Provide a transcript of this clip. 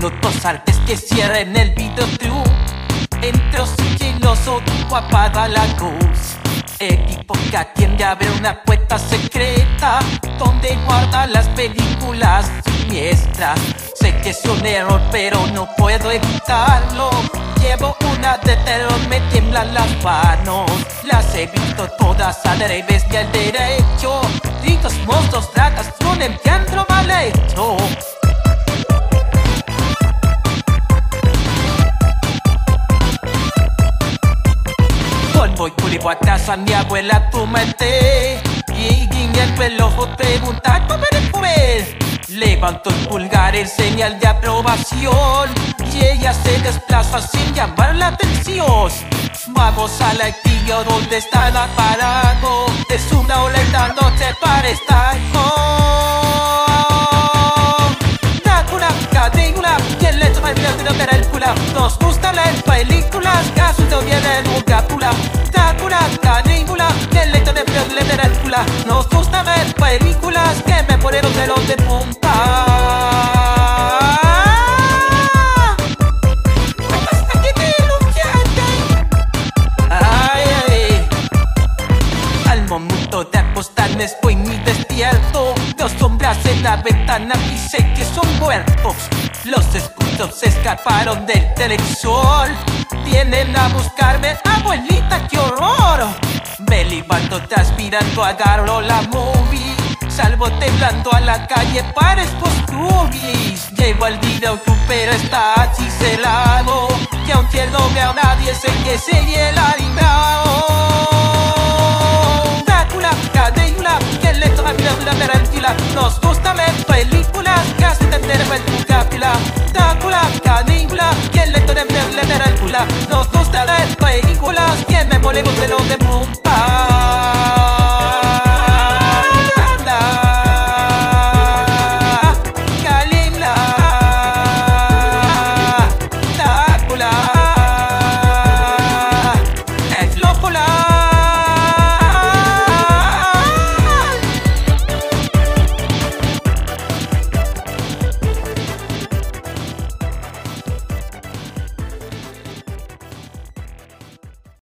minutos antes que cierren el videoclub. Entre sigilloso tipo apaga la luz. Equipo que atiende a ver una cuenta secreta donde guarda las películas siniestras. Sé que es un error, pero no puedo evitarlo. Llevo una de terror, me tiemblan las manos. Las he visto todas al revés y al derecho. Ditos monstruos, ratas, un engendro Polvo y culibo atrás a mi abuela tu mente Y guiña el reloj pregunta cómo eres pues Levanto el pulgar en señal de aprobación Y ella se desplaza sin llamar la atención. Vamos a la donde está el aparato Es una oleta noche para estar home Drácula, Canícula Y el hecho de la película Nos gustan las películas Caso no viene nunca pula Canícula Y el hecho de película Nos gustan las películas Que me ponen los pelos de punta acostarme estoy muy despierto. Dos sombras en la ventana y sé que son muertos. Los escudos se escaparon del televisor Vienen a buscarme, abuelita, qué horror. Me levanto transpirando, agarro la movie Salvo temblando a la calle para estos cookies Llevo al videoclub pero está cerrado. Y aunque no veo a nadie sé que sería el animado la terra il pula Nos me mole de los de mumpa